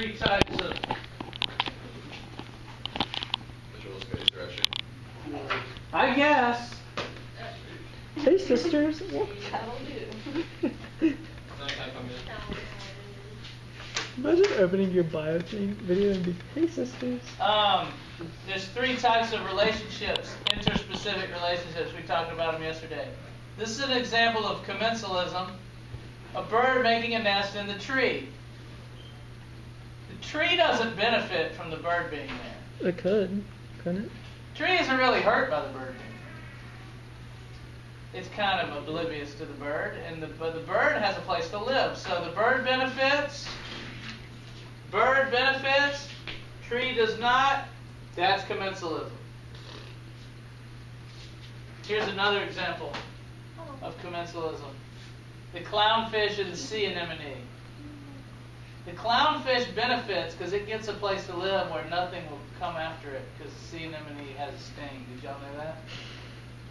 three types of Visual space direction. I guess. Hey, sisters. Imagine opening your bio thing video and be, hey, sisters. Um, there's three types of relationships, interspecific relationships. We talked about them yesterday. This is an example of commensalism. A bird making a nest in the tree. Tree doesn't benefit from the bird being there. It could, couldn't it? tree isn't really hurt by the bird being there. It's kind of oblivious to the bird, and the but the bird has a place to live. So the bird benefits. Bird benefits. Tree does not. That's commensalism. Here's another example of commensalism. The clownfish and the sea anemone. The clownfish benefits because it gets a place to live where nothing will come after it because the sea anemone has a sting. Did y'all know that?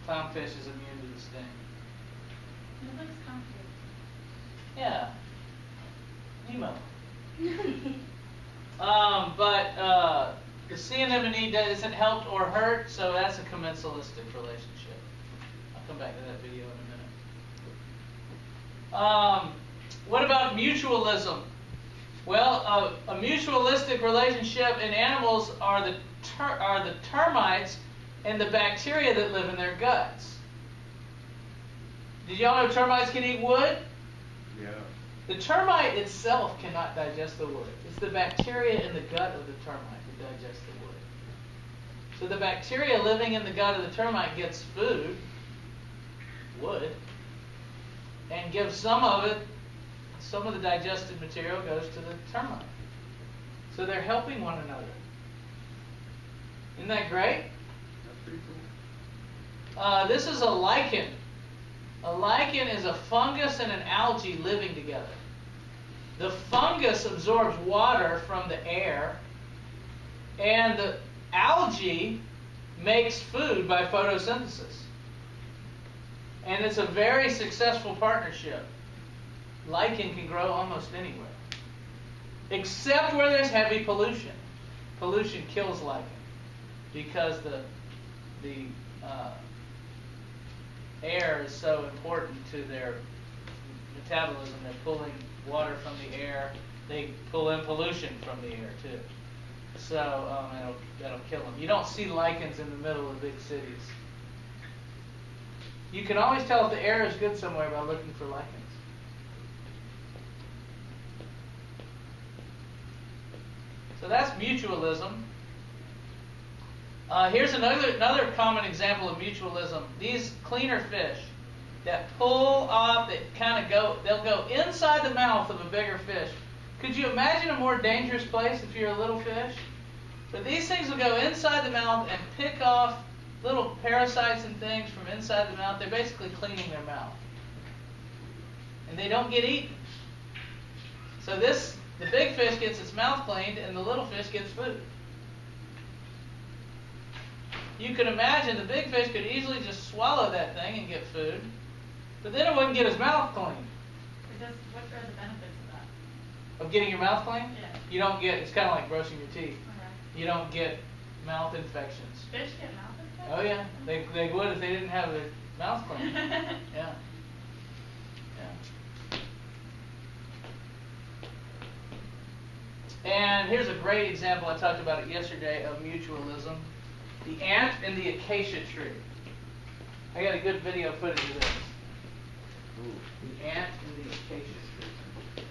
Clownfish is immune to the sting. Yeah. Nemo. um, but uh, the sea anemone isn't helped or hurt, so that's a commensalistic relationship. I'll come back to that video in a minute. Um, what about mutualism? Well, uh, a mutualistic relationship in animals are the ter- are the termites and the bacteria that live in their guts. Did y'all know termites can eat wood? Yeah. The termite itself cannot digest the wood. It's the bacteria in the gut of the termite that digest the wood. So the bacteria living in the gut of the termite gets food, wood, and gives some of it, some of the digested material goes to the termite. So they're helping one another. Isn't that great? That's pretty cool. Uh, this is a lichen. A lichen is a fungus and an algae living together. The fungus absorbs water from the air, and the algae makes food by photosynthesis. And it's a very successful partnership. Lichen can grow almost anywhere, except where there's heavy pollution. Pollution kills lichen because the the uh, air is so important to their metabolism. They're pulling water from the air. They pull in pollution from the air too. So um, that'll, that'll kill them. You don't see lichens in the middle of big cities. You can always tell if the air is good somewhere by looking for lichens. So that's mutualism. Uh, here's another another common example of mutualism. These cleaner fish that pull off, that kind of go, they'll go inside the mouth of a bigger fish. Could you imagine a more dangerous place if you're a little fish? But these things will go inside the mouth and pick off little parasites and things from inside the mouth. They're basically cleaning their mouth. And they don't get eaten. So this, the big fish gets its mouth cleaned and the little fish gets food. You can imagine the big fish could easily just swallow that thing and get food, but then it wouldn't get his mouth clean. Because what are the benefits of that? Of getting your mouth clean? Yeah. You don't get, it's kind of like brushing your teeth. Okay. You don't get mouth infections. Fish get mouth infections? Oh yeah, they, they would if they didn't have their mouth clean. Yeah. Yeah. And here's a great example, I talked about it yesterday, of mutualism. The ant and the acacia tree. I got a good video footage of this. The ant and the acacia tree.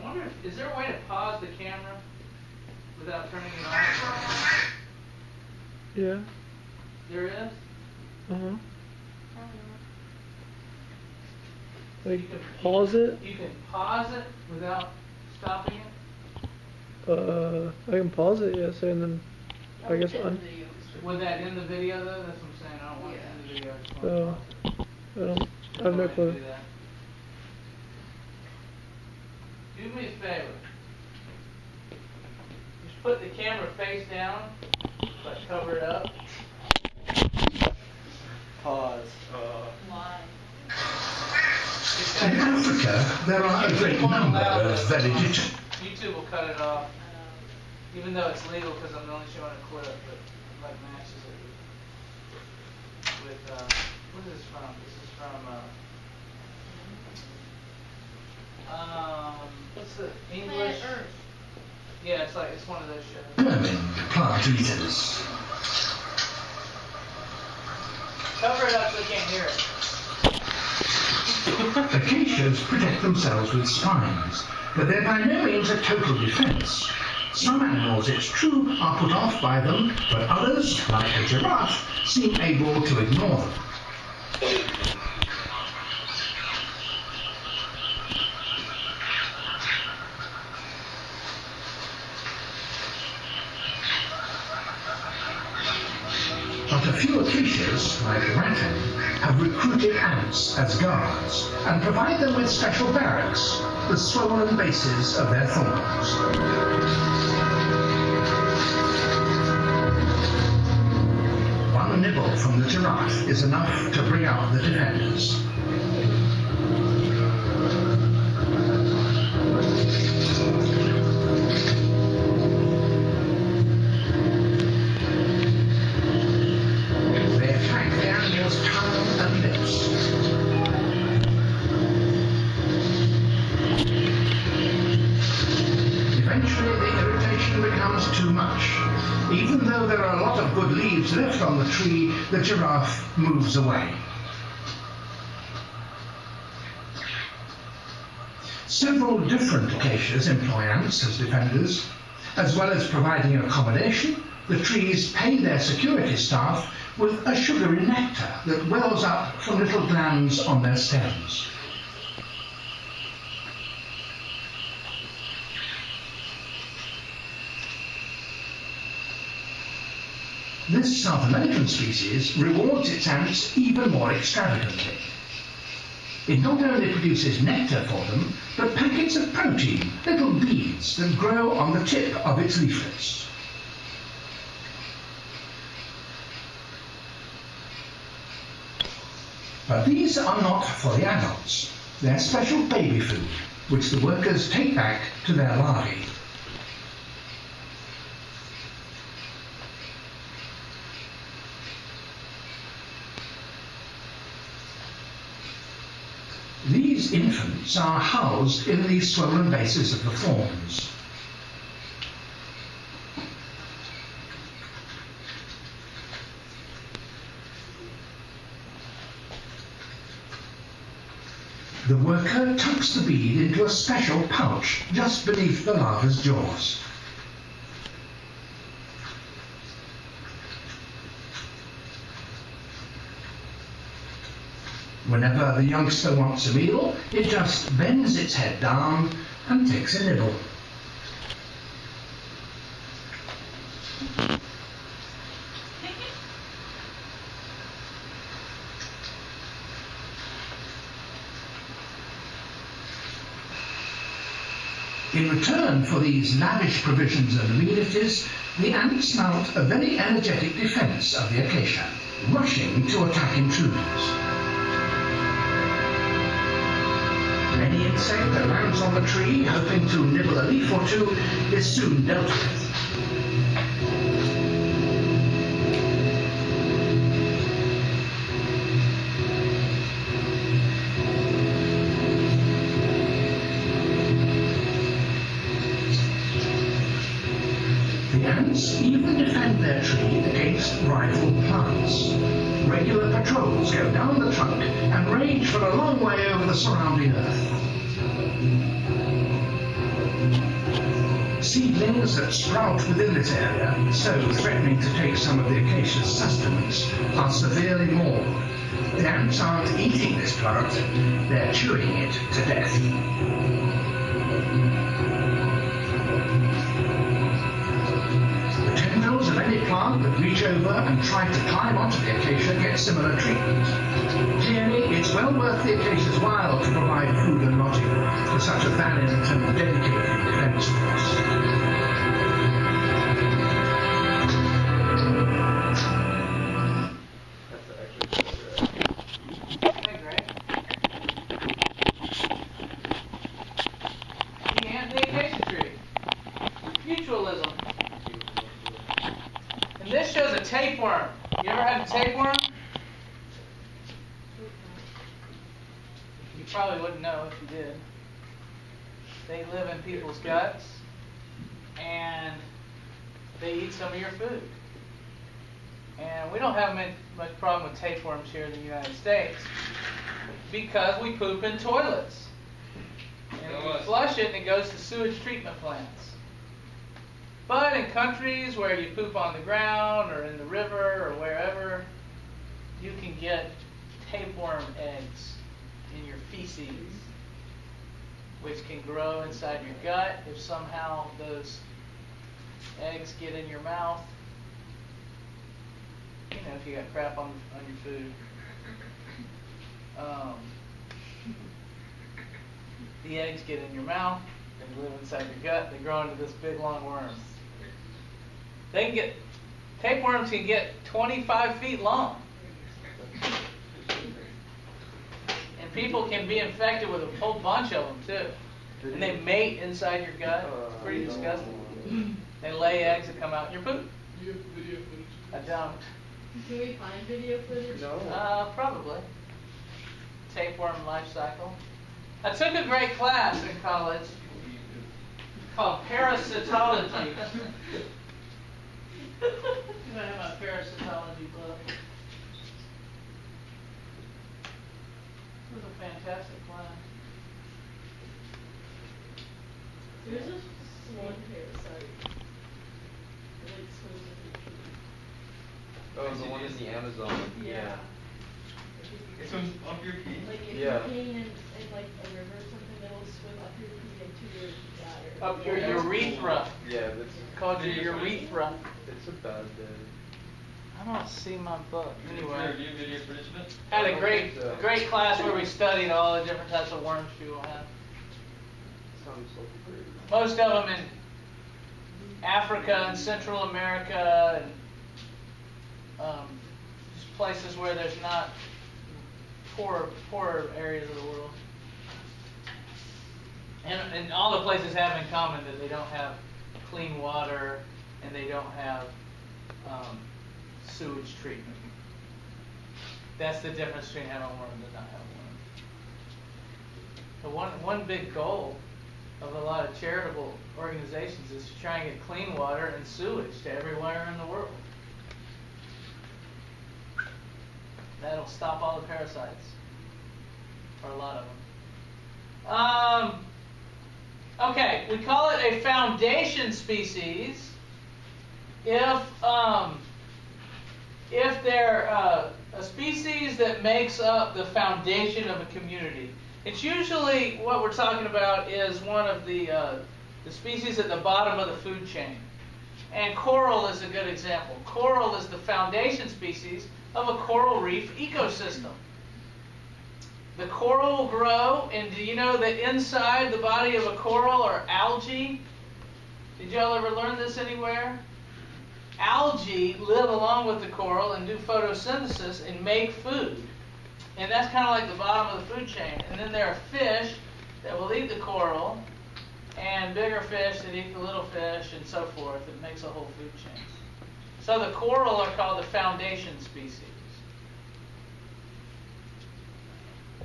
I wonder if, is there a way to pause the camera without turning it off? Yeah. There is? Uh huh. You can- pause it. You can pause it without stopping it? Uh, I can pause it. Yes, and then I guess un. Would that end the video though? That's what I'm saying. I don't want it to end the video. I just want to pause it. I don't. I have no Go ahead and clue. do. Do me a favor. Just put the camera face down, but cover it up. Pause. Uh, Why? It's In got- Africa, there are a great number of very detailed. YouTube will cut it off, even though it's legal because I'm only showing a clip, but like matches it with, with uh, what is this from? This is from uh, um, what's the English? Earth. Yeah, it's like it's one of those shows. Vermin plant eaters. Cover it up so they can't hear it. Acacias protect themselves with spines, but they're by no means a total defense. Some animals, it's true, are put off by them, but others, like a giraffe, seem able to ignore them. But a few acacias, like rattan, have recruited ants as guards and provide them with special barracks, the swollen bases of their thorns. One nibble from the giraffe is enough to bring out the defenders. Moves away. Several different acacias employ ants as defenders. As well as providing accommodation, the trees pay their security staff with a sugary nectar that wells up from little glands on their stems. This South American species rewards its ants even more extravagantly. It not only produces nectar for them, but packets of protein, little beads that grow on the tip of its leaflets. But these are not for the adults. They're special baby food, which the workers take back to their larvae. These infants are housed in the swollen bases of the thorns. The worker tucks the bead into a special pouch just beneath the larva's jaws. Whenever the youngster wants a meal, it just bends its head down and takes a nibble. In return for these lavish provisions and amenities, the ants mount a very energetic defense of the acacia, rushing to attack intruders. Insect that lands on the tree, hoping to nibble a leaf or two, is soon dealt with. The ants even defend their tree against rival plants. Regular patrols go down the trunk and range for a long way over the surrounding earth. Seedlings that sprout within this area, so threatening to take some of the acacia's sustenance, are severely mauled. The ants aren't eating this plant, they're chewing it to death. That reach over and try to climb onto the acacia get similar treatment. Clearly, it's well worth the acacia's while to provide food and lodging for such a valiant and dedicated tapeworms here in the United States because we poop in toilets. And we flush it and it goes to sewage treatment plants. But in countries where you poop on the ground or in the river or wherever, you can get tapeworm eggs in your feces, which can grow inside your gut if somehow those eggs get in your mouth. You know, if you got crap on, on your food. Um, the eggs get in your mouth, they live inside your gut, they grow into this big long worm. They can get, tapeworms can get 25 feet long. And people can be infected with a whole bunch of them too. And they mate inside your gut. It's pretty disgusting. They lay eggs that come out in your poop. Do you have video footage? I don't. Can we find video footage? No. Uh, probably. Tapeworm life cycle. I took a great class in college called parasitology. you might have a parasitology book. It was a fantastic class. There's this one parasite. that, Like swims in your Oh, the one in the Amazon. Yeah. It swims up your pee? Like if Yeah. you're peeing in, in like a river or something, it'll swim up your pee into your bladder. Up your Yeah. urethra. Yeah, that's Called your urethra. it's a bad day. I don't see my book. Anyway. Do you have video footage? Had a oh, great, so. great class where we studied all the different types of worms people have. Sounds so great. Most of them in Africa and Central America and um, places where there's not poor, poorer areas of the world. And, and all the places have in common that they don't have clean water and they don't have um, sewage treatment. That's the difference between having one and not having one. The one, one big goal of a lot of charitable organizations is to try and get clean water and sewage to everywhere in the world. That'll stop all the parasites, or a lot of them. Um, okay, we call it a foundation species if um, if they're uh, a species that makes up the foundation of a community. It's usually what we're talking about is one of the uh, the species at the bottom of the food chain. And coral is a good example. Coral is the foundation species of a coral reef ecosystem. The coral grow, and do you know that inside the body of a coral are algae? Did y'all ever learn this anywhere? Algae live along with the coral and do photosynthesis and make food. And that's kind of like the bottom of the food chain. And then there are fish that will eat the coral, and bigger fish that eat the little fish, and so forth. It makes a whole food chain. So the coral are called the foundation species.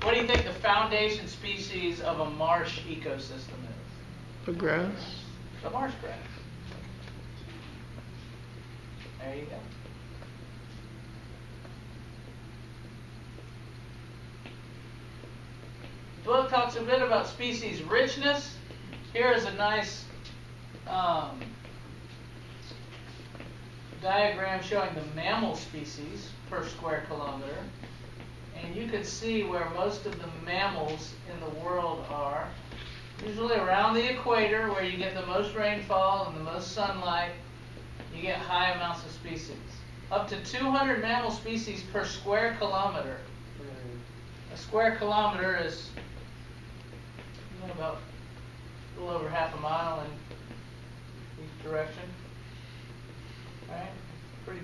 What do you think the foundation species of a marsh ecosystem is? The grass. The marsh grass. There you go. The book talks a bit about species richness. Here is a nice um, diagram showing the mammal species per square kilometer. And you can see where most of the mammals in the world are. Usually around the equator, where you get the most rainfall and the most sunlight, you get high amounts of species. Up to 200 mammal species per square kilometer. A square kilometer is about a little over half a mile in each direction.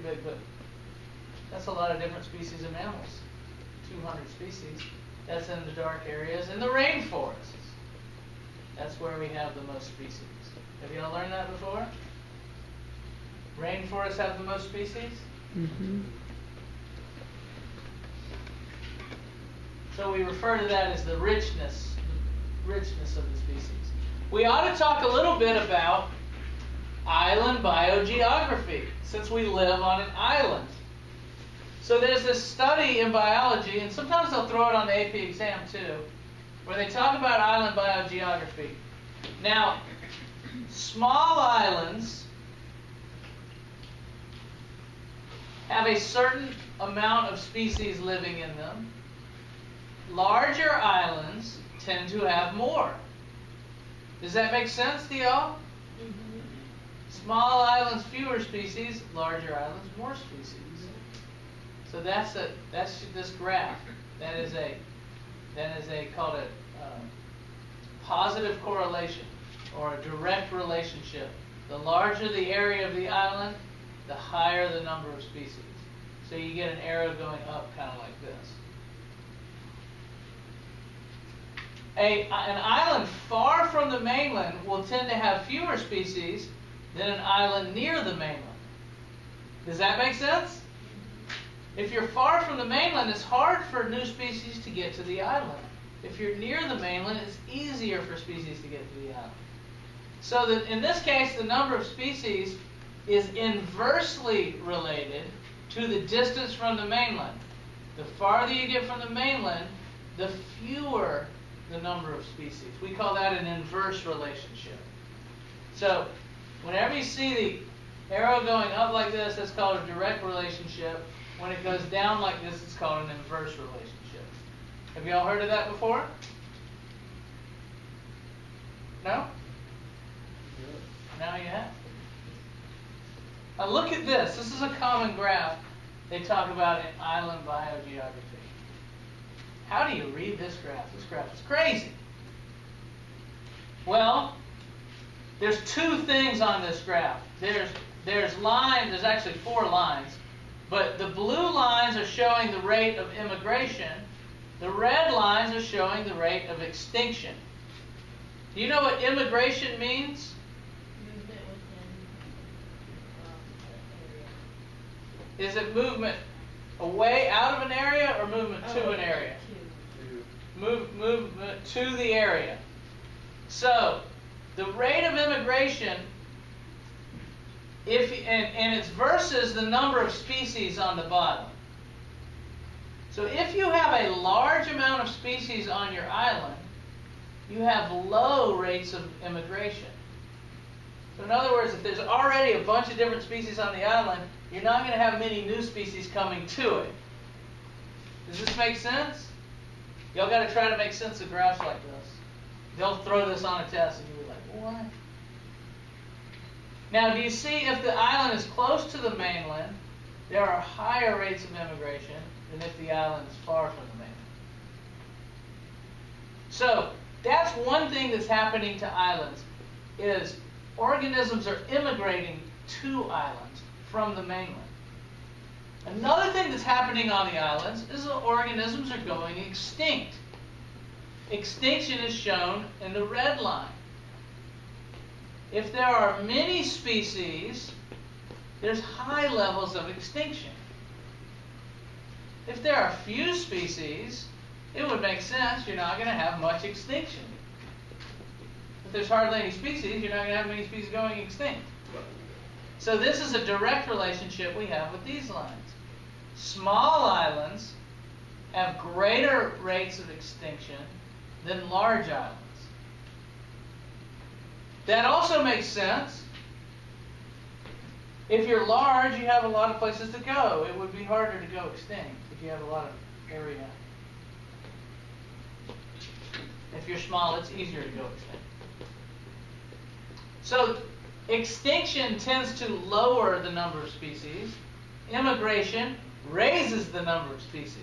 Big, but that's a lot of different species of mammals. 200 species. That's in the dark areas. In the rainforests, that's where we have the most species. Have you all learned that before? Rainforests have the most species? Mm-hmm. So So we refer to that as the richness, richness of the species. We ought to talk a little bit about island biogeography, since we live on an island. So there's this study in biology, and sometimes they'll throw it on the AP exam too, where they talk about island biogeography. Now, small islands have a certain amount of species living in them. Larger islands tend to have more. Does that make sense y'all? Small islands, fewer species. Larger islands, more species. So that's a that's this graph. That is a that is a called a um, positive correlation or a direct relationship. The larger the area of the island, the higher the number of species. So you get an arrow going up, kind of like this. A, an island far from the mainland will tend to have fewer species than an island near the mainland. Does that make sense? If you're far from the mainland, it's hard for new species to get to the island. If you're near the mainland, it's easier for species to get to the island. So that in this case, the number of species is inversely related to the distance from the mainland. The farther you get from the mainland, the fewer the number of species. We call that an inverse relationship. So, whenever you see the arrow going up like this, that's called a direct relationship. When it goes down like this, it's called an inverse relationship. Have you all heard of that before? No? Now you have. Now look at this. This is a common graph they talk about in island biogeography. How do you read this graph? This graph is crazy. Well, there's two things on this graph. There's there's line, there's actually four lines, but the blue lines are showing the rate of immigration. The red lines are showing the rate of extinction. Do you know what immigration means? Movement within, um. Is it movement away out of an area or movement to Oh, an area? two. Move, movement to the area. So, the rate of immigration, if and, and it's versus the number of species on the bottom. So, if you have a large amount of species on your island, you have low rates of immigration. So, in other words, if there's already a bunch of different species on the island, you're not going to have many new species coming to it. Does this make sense? Y'all got to try to make sense of graphs like this. They'll throw this on a test, what? Now, do you see if the island is close to the mainland, there are higher rates of immigration than if the island is far from the mainland. So, that's one thing that's happening to islands, is organisms are immigrating to islands from the mainland. Another thing that's happening on the islands is the organisms are going extinct. Extinction is shown in the red line. If there are many species, there's high levels of extinction. If there are few species, it would make sense you're not going to have much extinction. If there's hardly any species, you're not going to have many species going extinct. So this is a direct relationship we have with these lines. Small islands have greater rates of extinction than large islands. That also makes sense. If you're large, you have a lot of places to go. It would be harder to go extinct if you have a lot of area. If you're small, it's easier to go extinct. So extinction tends to lower the number of species. Immigration raises the number of species.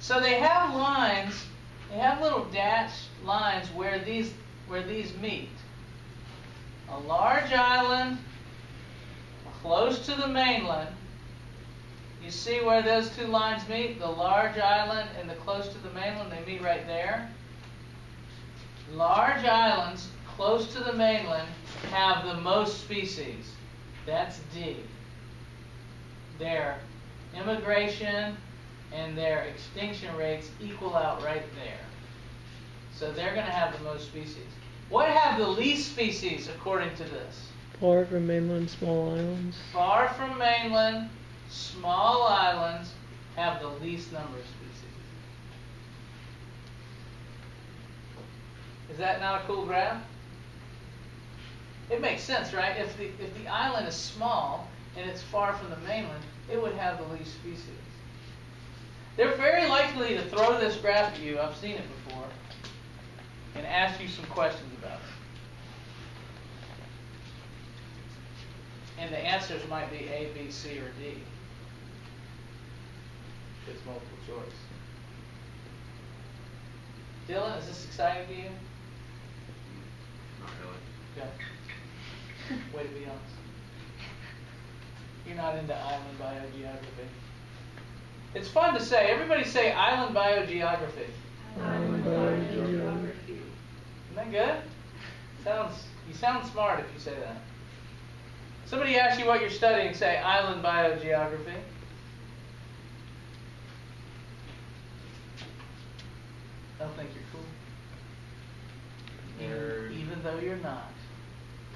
So they have lines, they have little dashed lines where these where these meet. A large island close to the mainland. You see where those two lines meet? The large island and the close to the mainland, they meet right there. Large islands close to the mainland have the most species. That's D. Their immigration and their extinction rates equal out right there. So they're going to have the most species. What have the least species according to this? Far from mainland small islands. Far from mainland, small islands have the least number of species. Is that not a cool graph? It makes sense, right? If the if the island is small and it's far from the mainland, it would have the least species. They're very likely to throw this graph at you. I've seen it before, and ask you some questions about it. And the answers might be A, B, C, or D. It's multiple choice. Dylan, is this exciting to you? Not really. Okay. Way to be honest. You're not into island biogeography. It's fun to say. Everybody say island biogeography. Island biogeography. Isn't good? Sounds. You sound smart if you say that. Somebody asks you what you're studying, say island biogeography. They'll think you're cool. Nerd. Even, even though you're not.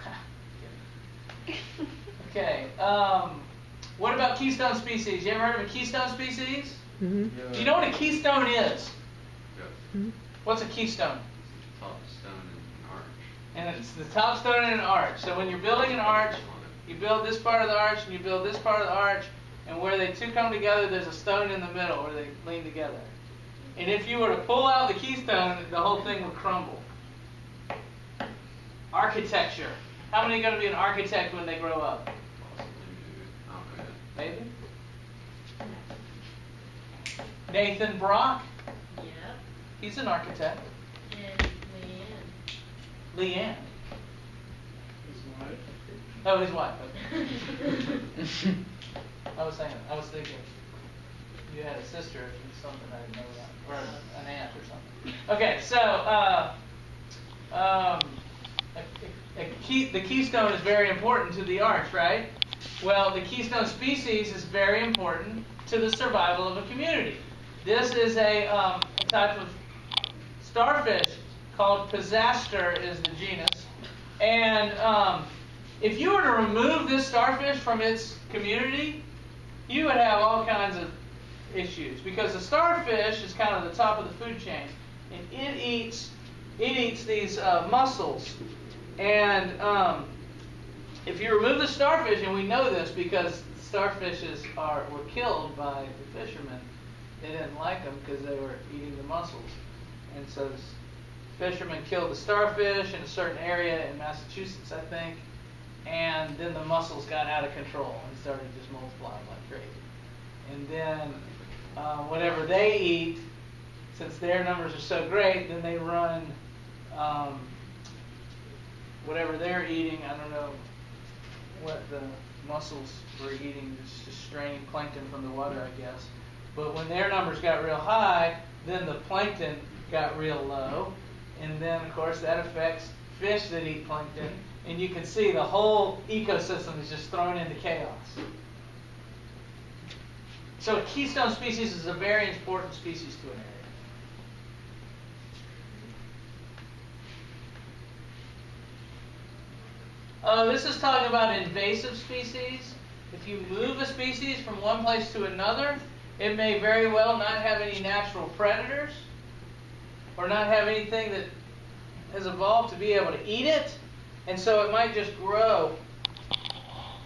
Okay. Um, what about keystone species? You ever heard of a keystone species? Mm-hmm. Do you know what a keystone is? Yeah. What's a keystone? Top stone and arch. And it's the top stone in an arch. So when you're building an arch, you build this part of the arch and you build this part of the arch, and where they two come together, there's a stone in the middle where they lean together. And if you were to pull out the keystone, the whole thing would crumble. Architecture. How many are going to be an architect when they grow up? Possibly maybe. I don't know. Maybe. Nathan Brock. Yep, He's an architect. Leanne. His wife. Oh, his wife. Okay. I was saying, I was thinking you had a sister or something I didn't know about, or an aunt or something. Okay, so uh, um, a, a key, the keystone is very important to the arch, right? Well, the keystone species is very important to the survival of a community. This is a, um, a type of starfish called Pisaster is the genus, and um, if you were to remove this starfish from its community, you would have all kinds of issues. Because the starfish is kind of the top of the food chain, and it eats it eats these uh, mussels, and um, if you remove the starfish, and we know this because starfishes are were killed by the fishermen, they didn't like them because they were eating the mussels, and so fishermen killed the starfish in a certain area in Massachusetts, I think, and then the mussels got out of control and started just multiplying like crazy. And then uh, whatever they eat, since their numbers are so great, then they run um, whatever they're eating. I don't know what the mussels were eating, just, just plankton from the water, I guess. But when their numbers got real high, then the plankton got real low, and then of course that affects fish that eat plankton, and you can see the whole ecosystem is just thrown into chaos. So a keystone species is a very important species to an area. Uh, this is talking about invasive species. If you move a species from one place to another, it may very well not have any natural predators or not have anything that has evolved to be able to eat it, and so it might just grow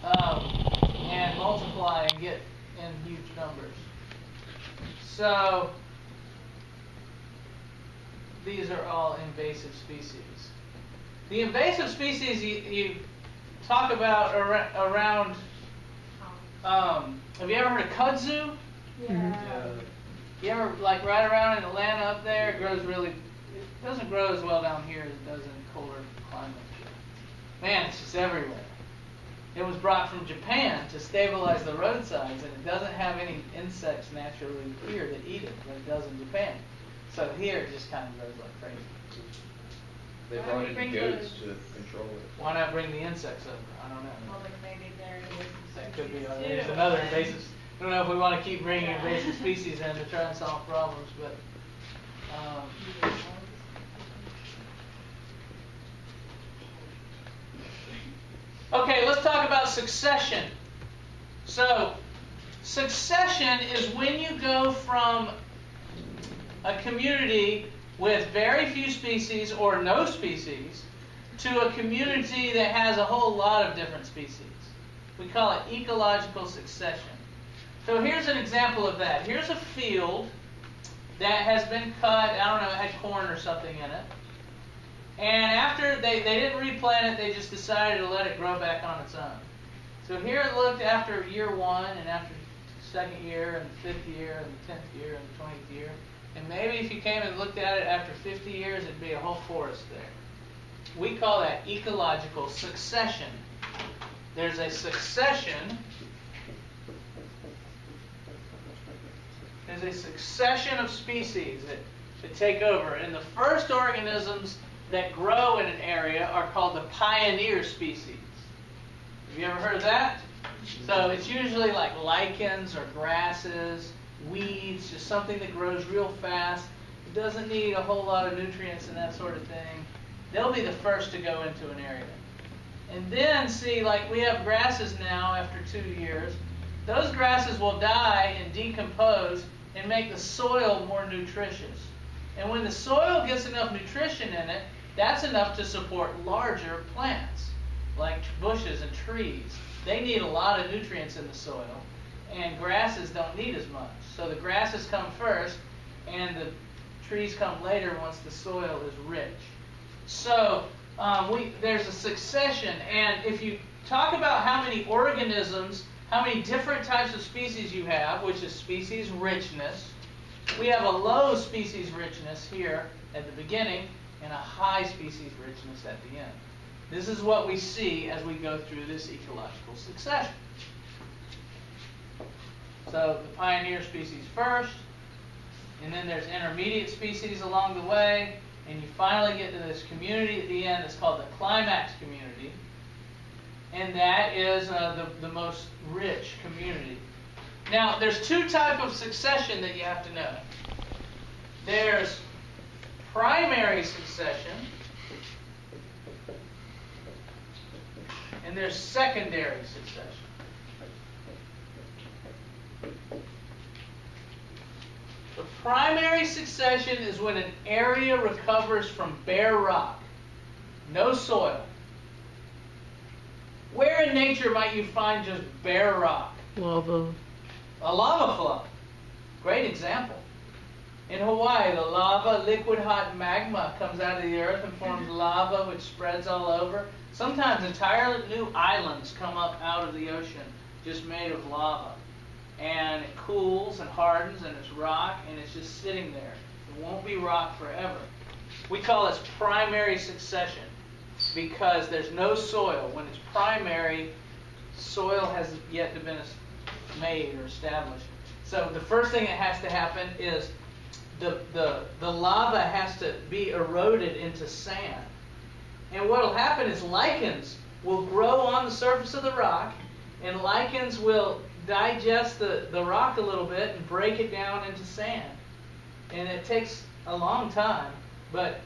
um, and multiply and get in huge numbers. So these are all invasive species. The invasive species you, you talk about ar- around. Um, have you ever heard of kudzu? Yeah. You ever like ride around in Atlanta up there? It grows really. It doesn't grow as well down here as it does in colder climates. Man, it's just everywhere. It was brought from Japan to stabilize the roadsides, and it doesn't have any insects naturally here that eat it, like it does in Japan. So here it just kind of grows like crazy. They brought in goats those- to control it. Why not bring the insects over? I don't know. Well, then maybe there is. That could be. Uh, too. There's another invasive. I don't know if we want to keep bringing invasive species in to try and solve problems, but um, okay, let's talk about succession. So, succession is when you go from a community with very few species or no species to a community that has a whole lot of different species. We call it ecological succession. So here's an example of that. Here's a field that has been cut, I don't know, it had corn or something in it. And after they, they didn't replant it, they just decided to let it grow back on its own. So here it looked after year one and after second year and fifth year and tenth year and twentieth year. And maybe if you came and looked at it after 50 years, it'd be a whole forest there. We call that ecological succession. There's a succession. There's a succession of species that, that take over. And the first organisms that grow in an area are called the pioneer species. Have you ever heard of that? So it's usually like lichens or grasses weeds, just something that grows real fast. It doesn't need a whole lot of nutrients and that sort of thing. They'll be the first to go into an area. And then, see, like we have grasses now after two years. Those grasses will die and decompose and make the soil more nutritious. And when the soil gets enough nutrition in it, that's enough to support larger plants, like bushes and trees. They need a lot of nutrients in the soil, and grasses don't need as much. So the grasses come first, and the trees come later once the soil is rich. So um, we, there's a succession, and if you talk about how many organisms, how many different types of species you have, which is species richness, we have a low species richness here at the beginning and a high species richness at the end. This is what we see as we go through this ecological succession. So the pioneer species first, and then there's intermediate species along the way, and you finally get to this community at the end that's called the climax community, and that is uh, the, the most rich community. Now, there's two type of succession that you have to know. There's primary succession, and there's secondary succession. The primary succession is when an area recovers from bare rock, no soil. Where in nature might you find just bare rock? Lava. A lava flow. Great example. In Hawaii, the lava, liquid hot magma, comes out of the earth and forms mm-hmm. lava, which spreads all over. Sometimes entire new islands come up out of the ocean just made of lava and it cools and hardens and it's rock and it's just sitting there. It won't be rock forever. We call this primary succession because there's no soil. When it's primary, soil has yet to been made or established. So the first thing that has to happen is the, the, the lava has to be eroded into sand. And what will happen is lichens will grow on the surface of the rock, and lichens will digest the, the rock a little bit and break it down into sand. And it takes a long time, but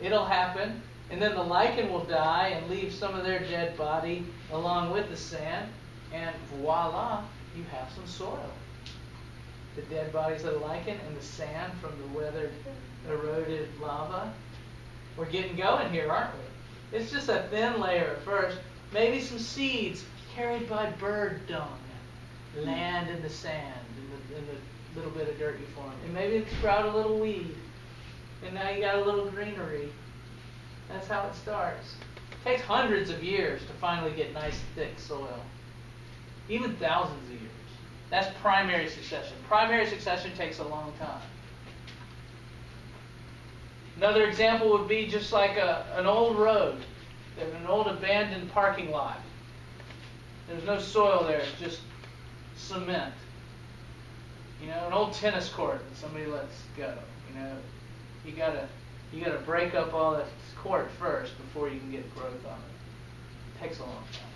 it'll happen. And then the lichen will die and leave some of their dead body along with the sand. And voila, you have some soil. The dead bodies of the lichen and the sand from the weathered, eroded lava. We're getting going here, aren't we? It's just a thin layer at first. Maybe some seeds carried by bird dung land in the sand, in the, the little bit of dirt you form. And maybe sprout a little weed. And now you got a little greenery. That's how it starts. It takes hundreds of years to finally get nice, thick soil. Even thousands of years. That's primary succession. Primary succession takes a long time. Another example would be just like a, an old road, an old abandoned parking lot. There's no soil there, it's just cement. You know, an old tennis court that somebody lets go. You know, you gotta you gotta break up all the court first before you can get growth on it. It takes a long time.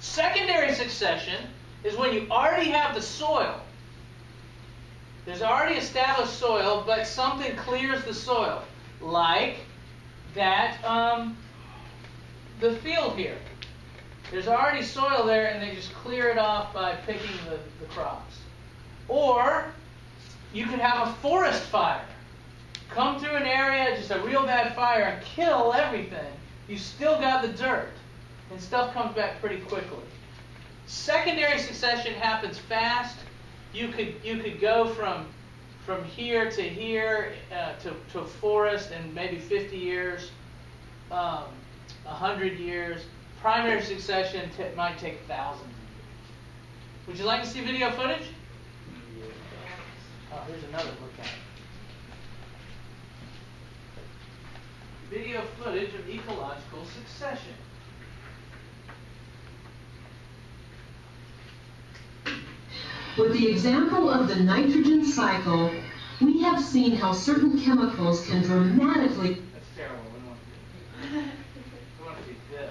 Secondary succession is when you already have the soil. There's already established soil, but something clears the soil, like that um, the field here. There's already soil there, and they just clear it off by picking the, the crops. Or you could have a forest fire. Come through an area, just a real bad fire, and kill everything. You still got the dirt, and stuff comes back pretty quickly. Secondary succession happens fast. You could you could go from from here to here uh, to to a forest in maybe 50 years, um, 100 years. Primary succession t- might take thousands of years. Would you like to see video footage? Oh, here's another look at it. Video footage of ecological succession. With the example of the nitrogen cycle, we have seen how certain chemicals can dramatically That's terrible. We don't want to do We want to do this.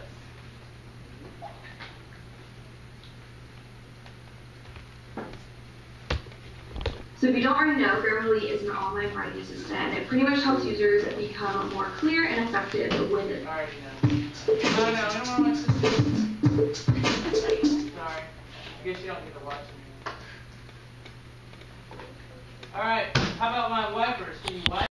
So if you don't already know, Grammarly is an online writing assistant. It pretty much helps users become more clear and effective with I already know. No, no, I don't want to. Sorry. I guess you don't get to watch it. All right. How about my wipers? Can you wipe?